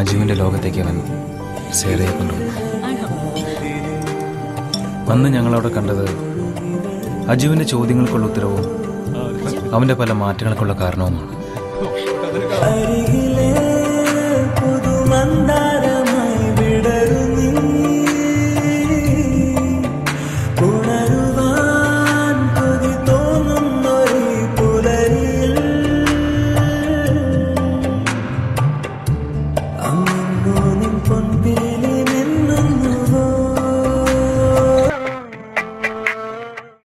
അജുവിന്റെ ലോകത്തേക്ക് അവൻ സേറയെ കൊണ്ടുപോകും അന്ന് ഞങ്ങളവിടെ കണ്ടത് അജുവിന്റെ ചോദ്യങ്ങൾക്കുള്ള ഉത്തരവും അവന്റെ പല മാറ്റങ്ങൾക്കുള്ള കാരണവുമാണ്.